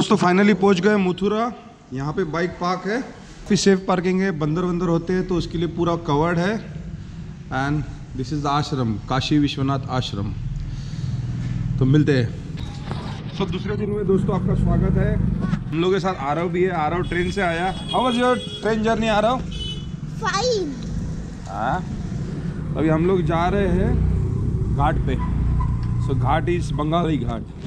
दोस्तों फाइनली पहुँच गए मथुरा। यहाँ पे बाइक पार्क है। फिर सेफ़ पार्किंग है बंदर वंदर होते हैं तो उसके लिए पूरा कवर्ड है। एंड दिस इज़ द आश्रम काशी विश्वनाथ आश्रम तो मिलते हैं। तो दूसरे दिन में दोस्तों आपका स्वागत है। हम लोग के साथ आरव भी है। आरव ट्रेन से आया। How was your train journey Aarav? Fine हाँ? अभी हम लोग जा रहे हैं घाट पे। So ghat is Bengali ghat.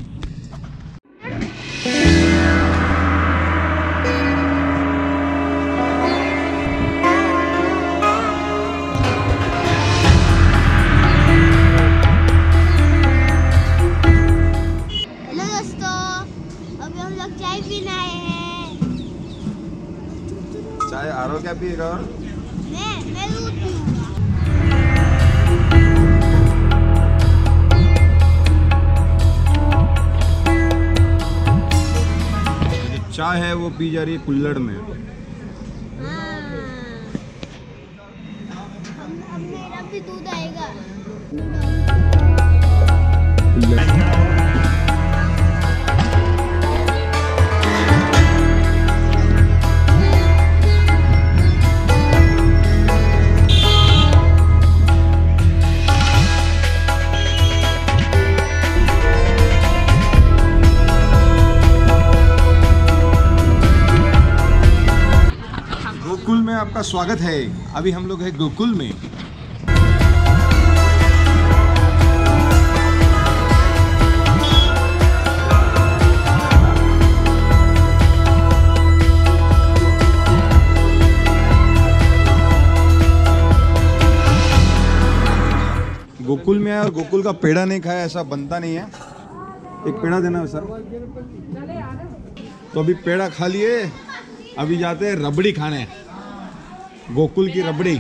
है वो पी जा रही है कुल्लड़ में। स्वागत है। अभी हम लोग हैं गोकुल में। गोकुल में आया और गोकुल का पेड़ा नहीं खाया, ऐसा बनता नहीं है। एक पेड़ा देना सर। तो अभी पेड़ा खा लिए, अभी जाते हैं रबड़ी खाने। गोकुल की रबड़ी।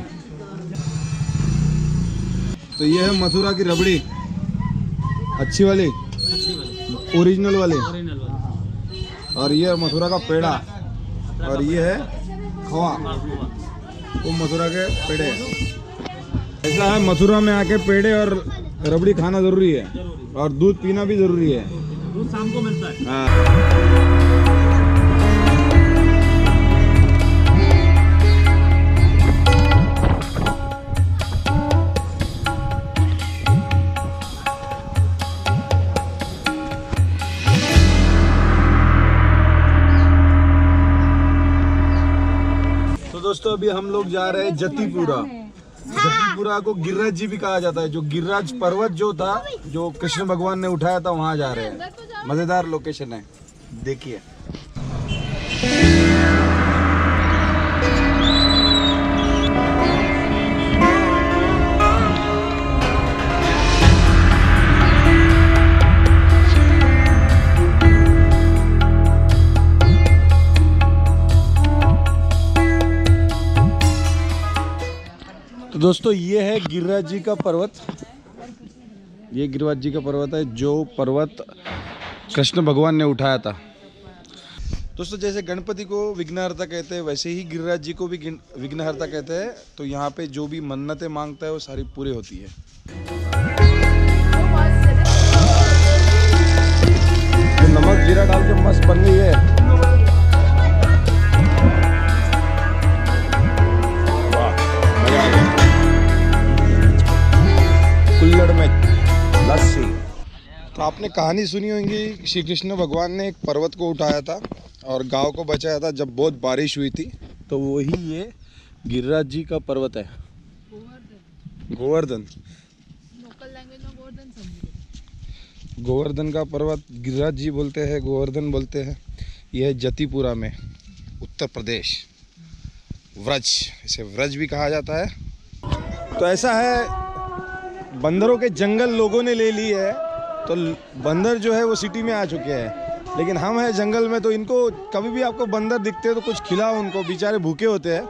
तो ये है मथुरा की रबड़ी। अच्छी वाली? ओरिजिनल वाली? और ये है मथुरा का पेड़ा। और ये है खवा वो मथुरा के पेड़े ऐसा है मथुरा में आके पेड़े और रबड़ी खाना ज़रूरी है। और दूध पीना भी ज़रूरी है। दूध शाम को मिलता है। अभी हम लोग जा रहे हैं जतीपुरा। जतीपुरा को गिरिराज जी भी कहा जाता है। जो गिरिराज पर्वत जो था जो कृष्ण भगवान ने उठाया था वहाँ जा रहे हैं। मज़ेदार लोकेशन है। देखिए। दोस्तों, ये है गिरिराज जी का पर्वत। ये गिरिराज जी का पर्वत है, जो पर्वत कृष्ण भगवान ने उठाया था। दोस्तों, जैसे गणपति को विघ्नहर्ता कहते हैं, वैसे ही गिरिराज जी को भी विघ्नहर्ता कहते हैं। तो यहाँ पे जो भी मन्नतें माँगता है, वो सारी पूरी होती है। आपने कहानी सुनी होगी श्री कृष्ण भगवान ने एक पर्वत को उठाया था और गाँव को बचाया था। जब बहुत बारिश हुई थी तो वही ये गिरिराज जी का पर्वत है। गोवर्धन। गोवर्धन का पर्वत गिरिराज जी बोलते हैं गोवर्धन बोलते हैं। यह है जतीपुरा में उत्तर प्रदेश। व्रज इसे व्रज भी कहा जाता है। तो ऐसा है बंदरों के जंगल लोगों ने ले ली है। तो बंदर जो है वो सिटी में आ चुके हैं। लेकिन हम हैं जंगल में तो इनको कभी भी आपको बंदर दिखते हैं तो कुछ खिलाओ उनको, बेचारे भूखे होते हैं।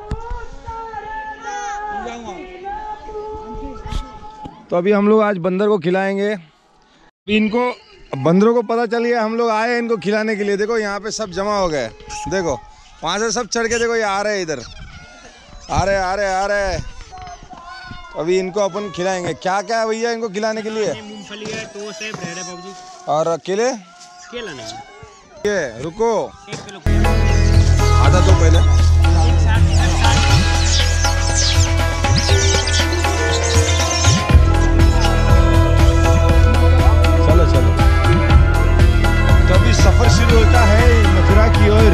तो अभी हम लोग आज बंदर को खिलाएँगे। इनको, बंदरों को पता चल गया, हम लोग आए इनको खिलाने के लिए। देखो, यहाँ पे सब जमा हो गए। देखो, वहाँ से सब चढ़ के देखो, ये आ रहे हैं इधर। आ रहे आ रहे आ रहे तो अभी इनको अपन खिलाएँगे। क्या क्या है भैया इनको खिलाने के लिए? मूंगफली है टोस्ट है ब्रेड है बाबू जी और केले? केला नहीं। ये रुको। आधा तो पहले। चलो चलो। तो अभी सफ़र शुरू होता है मथुरा की ओर।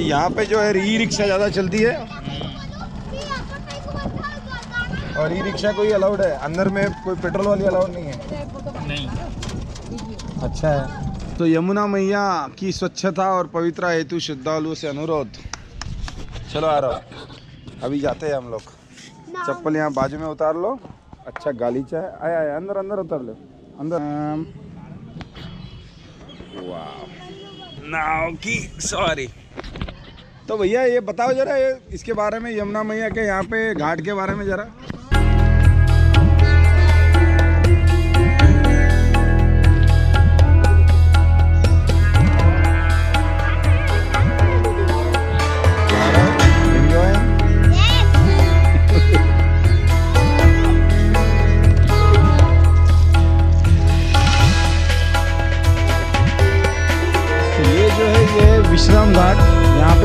यहाँ पे जो है ई रिक्शा ज़्यादा चलती है। और ई रिक्शा कोई अलाउड है? अंदर में कोई पेट्रोल वाली अलाउड नहीं है? नहीं। अच्छा है। तो यमुना मैया की स्वच्छता और पवित्र हेतु श्रद्धालुओं से अनुरोध। चलो आ रहा अभी जाते हैं हम लोग। चप्पल यहाँ बाजू में उतार लो। अच्छा गालीचा है आया आया। अंदर अंदर उतार लो। अंदर। नाव की सॉरी तो भैया ये बताओ जरा ये इसके बारे में यमुना मैया के यहाँ पे घाट के बारे में जरा।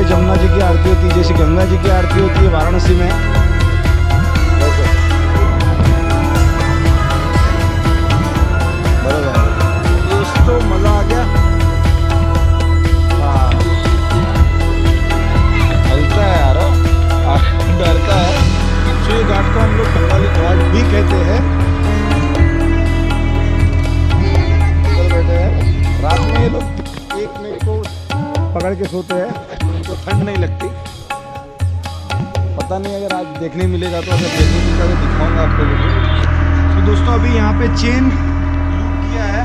जमुना जी की आरती होती है, जैसे गंगा जी की आरती होती है वाराणसी में। मज़ा आ गया। हाँ। है यार, है। तो ये घाट को हम लोग भी कहते हैं। हैं। रात में ये लोग एक मेरे को पकड़ के सोते हैं। ठंड नहीं लगती। पता नहीं अगर आज देखने मिलेगा तो अगर देखने मिलता तो दिखाऊँगा आपको तो दोस्तों अभी यहाँ पे चेन लूप किया है।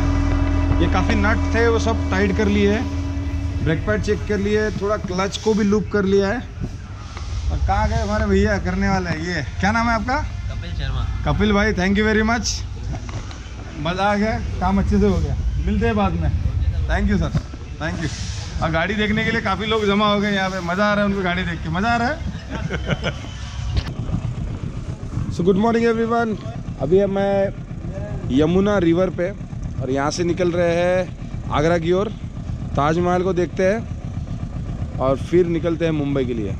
ये काफ़ी नट थे वो सब टाइट कर लिए है। ब्रेक पैड चेक कर लिए थोड़ा क्लच को भी लूप कर लिया है। और कहाँ गए हमारे भैया? करने वाले हैं ये। क्या नाम है आपका? कपिल शर्मा। कपिल भाई थैंक यू वेरी मच मज़ा आ गया काम अच्छे से हो गया। मिलते हैं बाद में। Thank you sir thank you और गाड़ी देखने के लिए काफ़ी लोग जमा हो गए यहाँ पे। मज़ा आ रहा है उनको गाड़ी देख के। मज़ा आ रहा है? सो गुड मॉर्निंग एवरीवन अभी है मैं यमुना रिवर पे और यहाँ से निकल रहे हैं आगरा की ओर। ताजमहल को देखते हैं और फिर निकलते हैं मुंबई के लिए।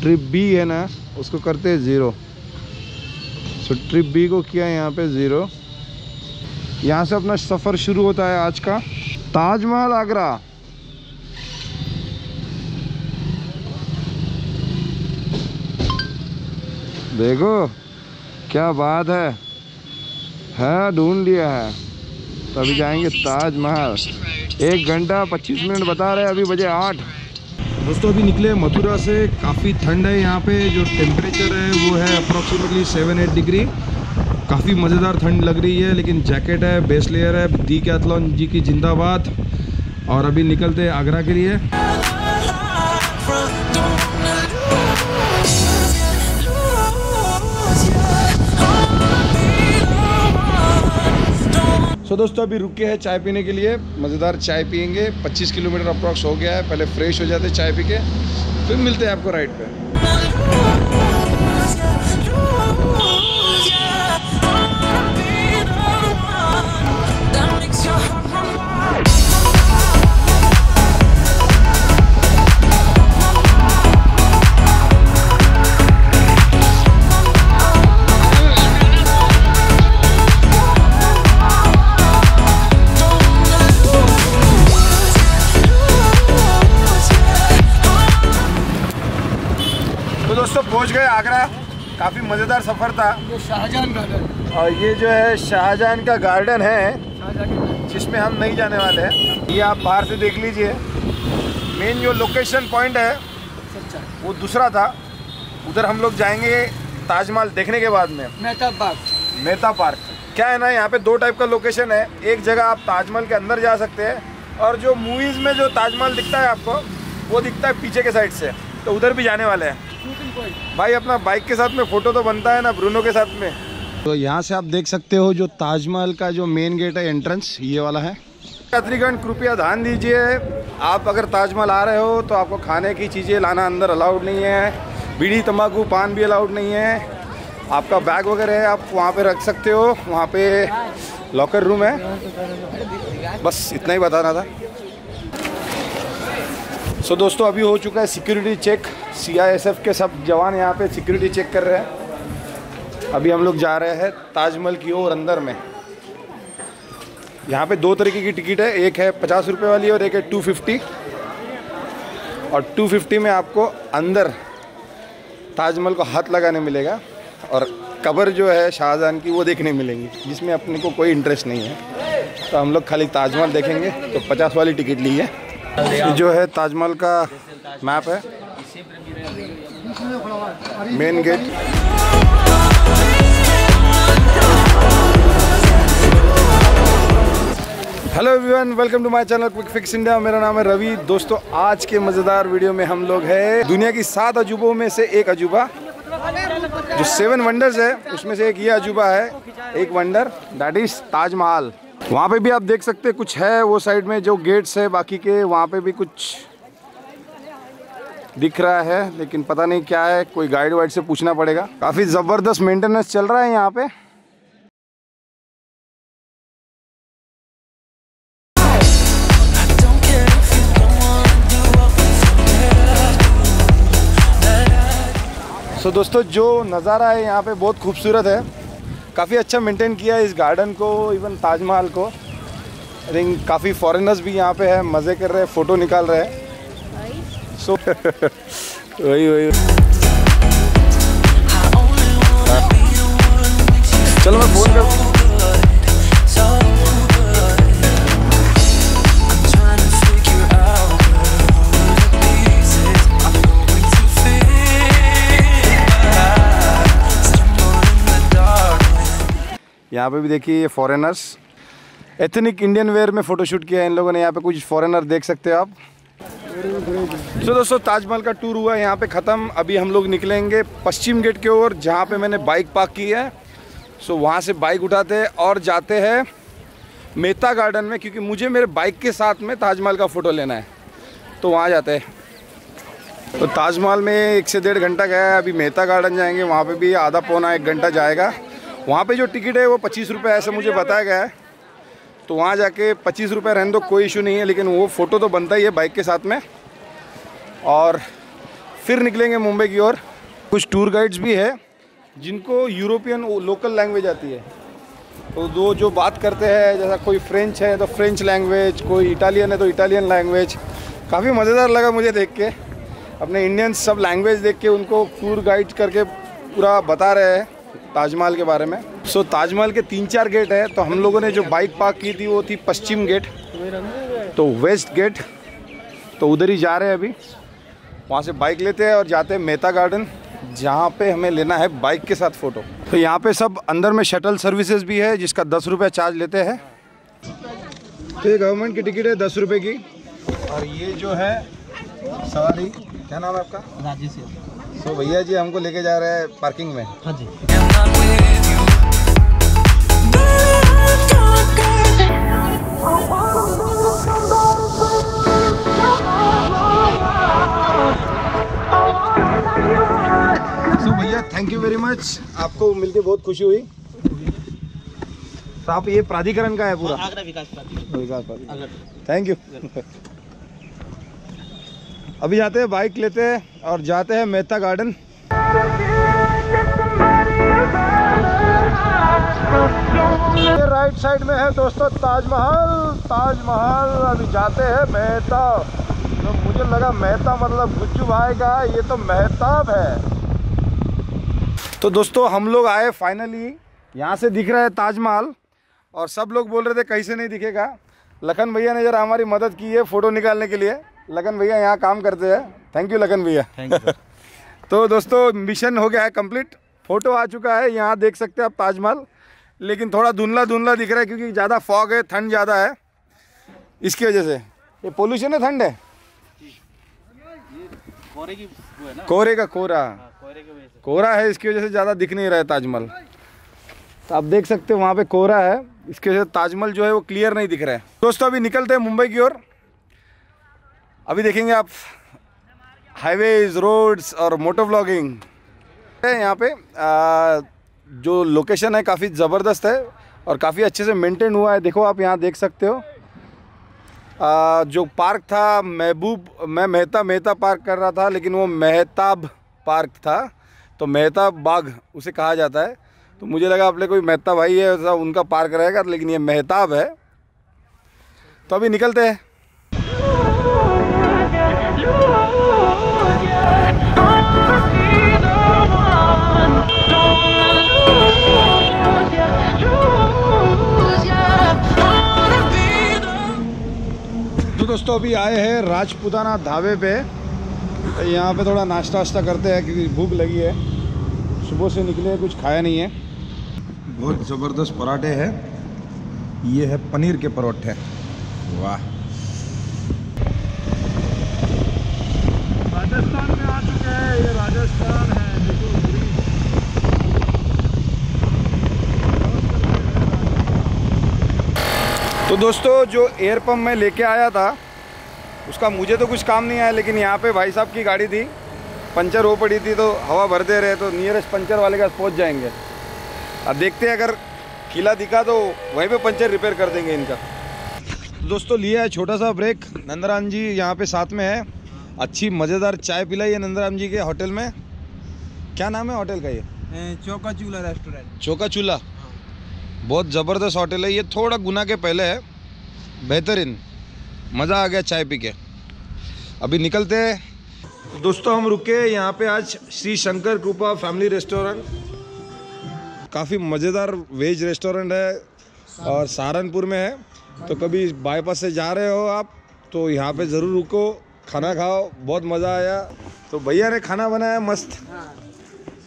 ट्रिप बी है ना, उसको करते हैं ज़ीरो सो ट्रिप बी को किया यहाँ पे ज़ीरो यहाँ से अपना सफ़र शुरू होता है आज का। ताजमहल आगरा। देखो, क्या बात है। है, ढूंढ लिया है। तो अभी जाएँगे ताजमहल। एक घंटा पच्चीस मिनट बता रहे अभी बजे आठ। दोस्तों, अभी निकले मथुरा से। काफ़ी ठंड है यहाँ पे। जो टेम्परेचर है, वो है अप्रॉक्सीमेटली सेवन एट डिग्री काफ़ी मज़ेदार ठंड लग रही है, लेकिन जैकेट है बेस लेयर है दी कैथलॉन जी की जिंदाबाद। और अभी निकलते आगरा के लिए। सो so, दोस्तों अभी रुके हैं चाय पीने के लिए। मज़ेदार चाय पियेंगे। 25 किलोमीटर अप्रॉक्स हो गया है। पहले फ्रेश हो जाते चाय पी के फिर मिलते हैं आपको राइड पे। मज़ेदार सफ़र था। ये शाहजहां गार्डन और ये जो है शाहजहां का गार्डन है जिसमें हम नहीं जाने वाले हैं। ये आप बाहर से देख लीजिए। मेन जो लोकेशन पॉइंट है वो दूसरा था। उधर हम लोग जाएँगे ताजमहल देखने के बाद में। मेहता बाग मेहता पार्क। क्या है ना यहाँ पे दो टाइप का लोकेशन है। एक जगह आप ताजमहल के अंदर जा सकते हैं और जो मूवीज़ में जो ताजमहल दिखता है आपको वो दिखता है पीछे के साइड से। तो उधर भी जाने वाले हैं। भाई अपना बाइक के साथ में फ़ोटो तो बनता है ना ब्रूनो के साथ में। तो यहाँ से आप देख सकते हो जो ताजमहल का जो मेन गेट है एंट्रेंस ये वाला है। यात्रीगण कृपया ध्यान दीजिए आप अगर ताजमहल आ रहे हो तो आपको खाने की चीज़ें लाना अंदर अलाउड नहीं है बीड़ी तम्बाकू पान भी अलाउड नहीं है। आपका बैग वगैरह है आप वहाँ पे रख सकते हो वहाँ पे लॉकर रूम है। बस इतना ही बताना था। सो so, दोस्तों अभी हो चुका है सिक्योरिटी चेक सीआईएसएफ के सब जवान यहाँ पे सिक्योरिटी चेक कर रहे हैं। अभी हम लोग जा रहे हैं ताजमहल की ओर अंदर में। यहाँ पे दो तरीके की टिकट है। एक है पचास रुपये वाली और एक है टू फिफ्टी और टू फिफ्टी में आपको अंदर ताजमहल को हाथ लगाने मिलेगा और कबर जो है शाहजहां की वो देखने मिलेंगी जिसमें अपने को कोई इंटरेस्ट नहीं है। तो हम लोग खाली ताजमहल देखेंगे। तो पचास वाली टिकट ली है। जो है ताजमहल का मैप है। Main gate. Hello everyone welcome to my channel quick fix India मेरा नाम है रवि। दोस्तों, आज के मज़ेदार वीडियो में हम लोग हैं दुनिया की सात अजूबों में से एक अजूबा। जो सेवन वंडर्स है, उसमें से एक ये अजूबा है, एक वंडर दैट इज़ ताजमहल। वहाँ पे भी आप देख सकते हैं, कुछ है वो साइड में जो गेट्स है, बाकी के वहाँ पे भी कुछ दिख रहा है, लेकिन पता नहीं क्या है, कोई गाइड वाइड से पूछना पड़ेगा। काफ़ी ज़बरदस्त मेंटेनेंस चल रहा है यहाँ पे। सो दोस्तों, जो नज़ारा है यहाँ पे बहुत खूबसूरत है। काफ़ी अच्छा मेंटेन किया है इस गार्डन को इवन ताजमहल को। आई थिंक काफ़ी फॉरेनर्स भी यहाँ पे है, मज़े कर रहे हैं फ़ोटो निकाल रहे हैं। सो वही वही। चलो मैं फ़ोन कर यहाँ पे भी देखिए ये फॉरेनर्स एथनिक इंडियन वेयर में फ़ोटोशूट किया है इन लोगों ने। यहाँ पे कुछ फॉरेनर देख सकते हो आप। सो so, दोस्तों ताजमहल का टूर हुआ है यहाँ पे ख़त्म। अभी हम लोग निकलेंगे पश्चिम गेट की ओर जहाँ पे मैंने बाइक पार्क की है। सो so, वहाँ से बाइक उठाते हैं और जाते हैं मेहता गार्डन में क्योंकि मुझे मेरे बाइक के साथ में ताजमहल का फ़ोटो लेना है। तो वहाँ जाते हैं। तो ताजमहल में एक से डेढ़ घंटा गया है। अभी मेहता गार्डन जाएँगे वहाँ पे भी आधा पौना एक घंटा जाएगा। वहाँ पे जो टिकट है वो पच्चीस रुपये ऐसे मुझे बताया गया है। तो वहाँ जाके पच्चीस रुपये रहने दो, कोई इशू नहीं है, लेकिन वो फ़ोटो तो बनता ही है बाइक के साथ में। और फिर निकलेंगे मुंबई की ओर। कुछ टूर गाइड्स भी है, जिनको यूरोपियन लोकल लैंग्वेज आती है। तो दो जो बात करते हैं, जैसा कोई फ्रेंच है तो फ्रेंच लैंग्वेज, कोई इटालियन है तो इटालियन लैंग्वेज। काफ़ी मज़ेदार लगा मुझे देख के। अपने इंडियन सब लैंग्वेज देख के उनको टूर गाइड करके पूरा बता रहे हैं। ताजमहल के बारे में। सो so, ताजमहल के तीन चार गेट है तो हम लोगों ने जो बाइक पार्क की थी वो थी पश्चिम गेट तो वेस्ट गेट तो उधर ही जा रहे हैं अभी। वहाँ से बाइक लेते हैं और जाते हैं मेहता गार्डन जहाँ पे हमें लेना है बाइक के साथ फ़ोटो तो यहाँ पे सब अंदर में शटल सर्विसेज़ भी है जिसका दस रुपये चार्ज लेते हैं। तो ये गवर्नमेंट की टिकट है दस रुपये की। और ये जो है सवारी क्या नाम है आपका? राज़ी से तो भैया जी हमको लेके जा रहे हैं पार्किंग में। हाँ जी। सो भैया थैंक यू वेरी मच आपको मिलके बहुत खुशी हुई। तो आप ये प्राधिकरण का है पूरा? आगरा विकास प्राधिकरण। विकास प्राधिकरण। थैंक यू अभी जाते हैं बाइक लेते हैं और जाते हैं मेहता गार्डन राइट साइड में है दोस्तों ताजमहल। ताजमहल, अभी जाते हैं मेहता। तो मुझे लगा मेहता मतलब गुज्जू भाई का, ये तो मेहताब है। तो दोस्तों हम लोग आए फाइनली यहाँ से दिख रहा है ताजमहल और सब लोग बोल रहे थे, कहीं से नहीं दिखेगा? लखन भैया ने जरा हमारी मदद की है फ़ोटो निकालने के लिए। लखन भैया यहाँ काम करते हैं। थैंक यू लगन भैया। थैंक यू तो दोस्तों मिशन हो गया है कंप्लीट फ़ोटो आ चुका है यहाँ देख सकते हैं आप ताजमहल। लेकिन थोड़ा धुंधला धुंधला दिख रहा है क्योंकि ज़्यादा फॉग है ठंड ज़्यादा है। इसकी वजह से। ये पोल्यूशन है ठंड है? है कोहरे का कोहरा। वजह कोहरा है इसकी वजह से ज़्यादा दिख नहीं रहा है ताजमहल। तो आप देख सकते हो वहाँ पे कोहरा है। इसकी वजह से ताजमहल जो है वो क्लियर नहीं दिख रहा है। दोस्तों अभी निकलते हैं मुंबई की ओर। अभी देखेंगे आप हाईवेज रोड्स और मोटो व्लॉगिंग यहाँ पे आ, जो लोकेशन है काफ़ी ज़बरदस्त है और काफ़ी अच्छे से मेंटेन हुआ है। देखो आप यहाँ देख सकते हो। आ, जो पार्क था महबूब मैं मेहता मेहता पार्क कर रहा था लेकिन वो मेहताब पार्क था। तो मेहताब बाग उसे कहा जाता है। तो मुझे लगा अपने कोई मेहता भाई है उनका पार्क रहेगा लेकिन ये मेहताब है। तो अभी निकलते हैं। दोस्तों, अभी आए हैं राजपुताना ढाबे पे। तो यहाँ पे थोड़ा नाश्ता वाश्ता करते हैं क्योंकि भूख लगी है। सुबह से निकले कुछ खाया नहीं है। बहुत ज़बरदस्त पराठे हैं। ये है पनीर के परोठे। वाह राजस्थान में आ चुके हैं ये राजस्थान है देखो तो दोस्तों जो एयर पम्प मैं लेके आया था उसका मुझे तो कुछ काम नहीं आया लेकिन यहाँ पे भाई साहब की गाड़ी थी। पंचर हो पड़ी थी तो हवा भरते रहे तो नियरेस्ट पंचर वाले के पास पहुँच जाएँगे। अब देखते हैं अगर किला दिखा तो वहीं पे पंचर रिपेयर कर देंगे इनका। दोस्तों लिया है छोटा सा ब्रेक नंदराम जी यहाँ पे साथ में है। अच्छी मज़ेदार चाय पिलाई है नंदराम जी के होटल में। क्या नाम है होटल का ये? चौका चूल्हा रेस्टोरेंट। चौका चूल्हा बहुत ज़बरदस्त होटल है। ये थोड़ा गुना के पहले है। बेहतरीन। मज़ा आ गया चाय पी के। अभी निकलते हैं। दोस्तों हम रुके यहाँ पे आज श्री शंकर कृपा फैमिली रेस्टोरेंट। काफ़ी मज़ेदार वेज रेस्टोरेंट है और सहारनपुर में है। तो कभी बाईपास से जा रहे हो आप तो यहाँ पे ज़रूर रुको। खाना खाओ बहुत मज़ा आया। तो भैया ने खाना बनाया मस्त।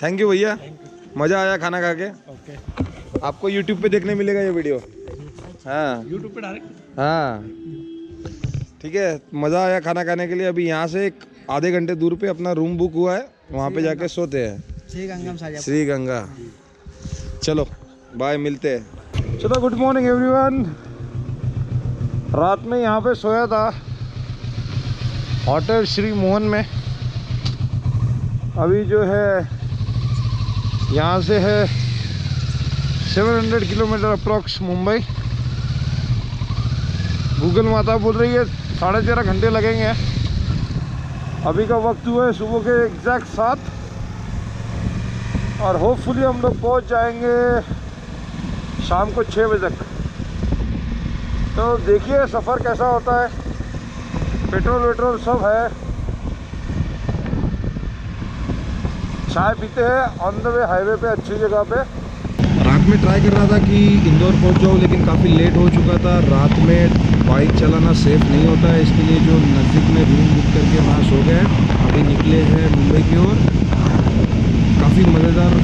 थैंक यू भैया। मज़ा आया खाना खा के। ओके आपको यूट्यूब पे देखने मिलेगा ये वीडियो हाँ। यूट्यूब पे डायरेक्ट हाँ। ठीक है मज़ा आया खाना खाने के लिए। अभी यहाँ से एक आधे घंटे दूर पे अपना रूम बुक हुआ है वहाँ पे जाके सोते हैं। श्री गंगम साजा श्री गंगा चलो बाय मिलते हैं। चलो गुड मॉर्निंग एवरीवन रात में यहाँ पे सोया था होटल श्री मोहन में। अभी जो है यहाँ से है 700 किलोमीटर अप्रॉक्स मुंबई। गूगल माता बोल रही है, साढ़े तेरह घंटे लगेंगे। अभी का वक्त हुआ है सुबह के एग्जैक्ट सात। और होपफुली हम लोग पहुँच जाएँगे शाम को छः बजे तक। तो देखिए सफ़र कैसा होता है। पेट्रोल, वेट्रोल सब है। चाय पीते हैं ऑन द वे हाईवे पे, अच्छी जगह पे। रात में ट्राई कर रहा था कि इंदौर पहुँच जाऊँ लेकिन काफ़ी लेट हो चुका था। रात में बाइक चलाना सेफ़ नहीं होता है। इसके लिए जो नज़दीक में रूम बुक करके वहाँ सो गए। अभी निकले हैं मुंबई की ओर। काफ़ी मज़ेदार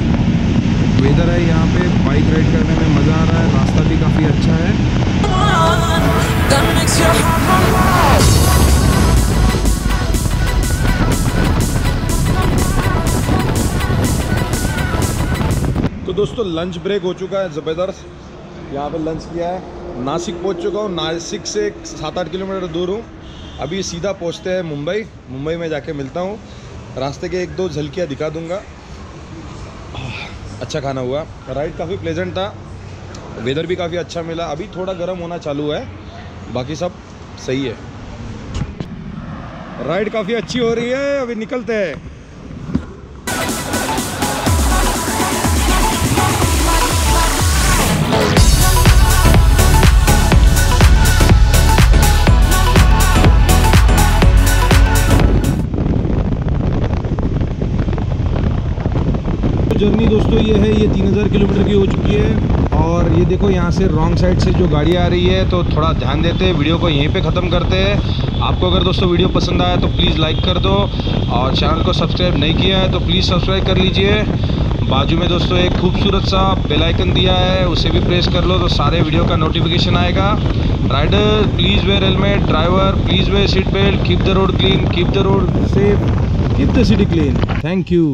वेदर है यहाँ पे। बाइक राइड करने में मज़ा आ रहा है। रास्ता भी काफ़ी अच्छा है। दोस्तों लंच ब्रेक हो चुका है, ज़बरदस्त। यहाँ पे लंच किया है। नासिक पहुँच चुका हूँ। नासिक से सात आठ किलोमीटर दूर हूँ। अभी सीधा पहुँचते हैं मुंबई। मुंबई में जाके मिलता हूँ। रास्ते के एक दो झलकियाँ दिखा दूँगा। अच्छा खाना हुआ। राइड काफ़ी प्लेजेंट था। वेदर भी काफ़ी अच्छा मिला। अभी थोड़ा गर्म होना चालू है। बाकी सब सही है। राइड काफ़ी अच्छी हो रही है। अभी निकलते हैं। जर्नी दोस्तों, ये है, ये 3000 किलोमीटर की हो चुकी है। और ये देखो, यहाँ से रॉन्ग साइड से जो गाड़ी आ रही है तो थोड़ा ध्यान देते हैं, वीडियो को यहीं पे ख़त्म करते हैं। आपको अगर दोस्तों वीडियो पसंद आया तो प्लीज़ लाइक कर दो। और चैनल को सब्सक्राइब नहीं किया है तो प्लीज़ सब्सक्राइब कर लीजिए। बाजू में दोस्तों, एक खूबसूरत सा बेल आइकन दिया है, उसे भी प्रेस कर लो तो सारे वीडियो का नोटिफिकेशन आएगा। Rider please wear helmet driver please wear seat belt keep the road clean keep the road safe keep the city clean thank you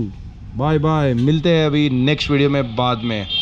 bye bye मिलते हैं अभी नेक्स्ट वीडियो में बाद में.